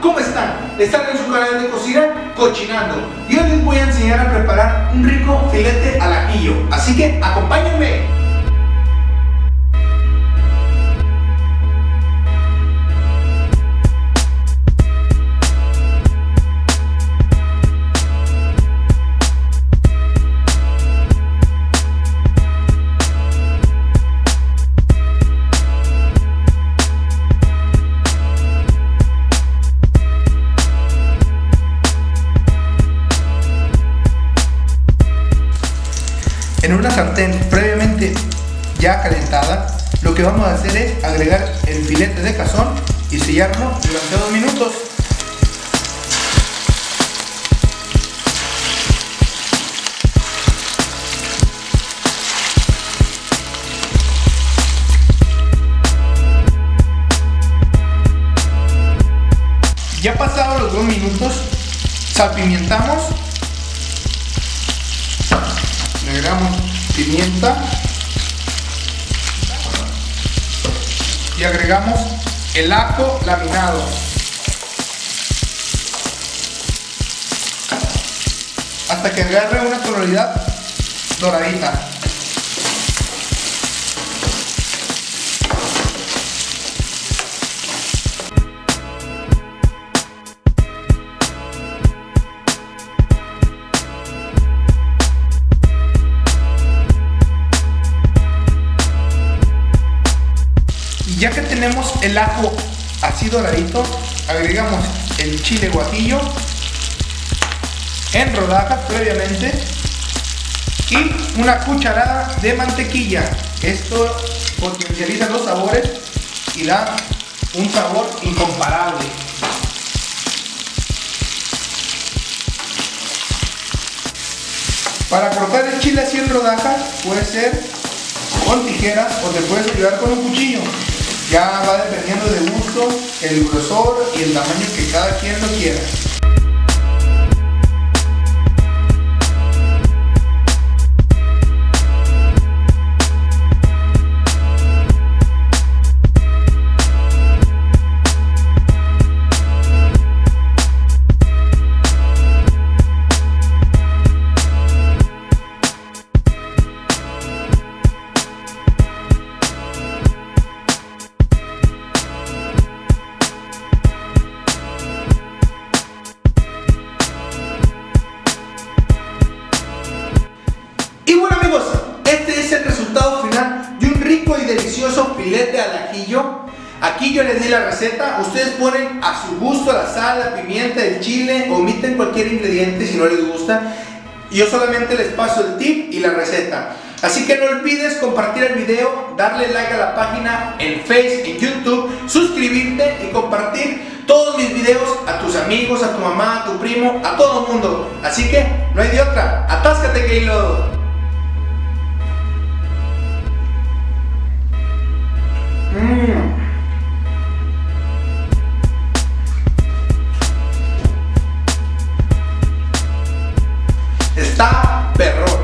¿cómo están? Están en su canal de cocina Cochinando y hoy les voy a enseñar a preparar un rico filete al ajillo, así que acompáñenme. En una sartén previamente ya calentada, lo que vamos a hacer es agregar el filete de cazón y sellarlo durante dos minutos. Ya pasados los dos minutos, salpimentamos agregamos pimienta. Y agregamos el ajo laminado. Hasta que agarre una tonalidad doradita ya que tenemos el ajo así doradito, agregamos el chile guajillo en rodajas previamente y una cucharada de mantequilla. Esto potencializa los sabores y da un sabor incomparable. Para cortar el chile así en rodajas puede ser con tijeras o te puedes ayudar con un cuchillo. Ya va dependiendo del gusto, el grosor y el tamaño que cada quien lo quiera. Delicioso filete al ajillo. Aquí yo les di la receta, ustedes ponen a su gusto la sal, la pimienta, el chile, omiten cualquier ingrediente si no les gusta. Yo solamente les paso el tip y la receta. Así que no olvides compartir el video, darle like a la página en Facebook, en YouTube, suscribirte y compartir todos mis videos a tus amigos, a tu mamá, a tu primo, a todo el mundo. Así que no hay de otra, atáscate que hilo. Está perro.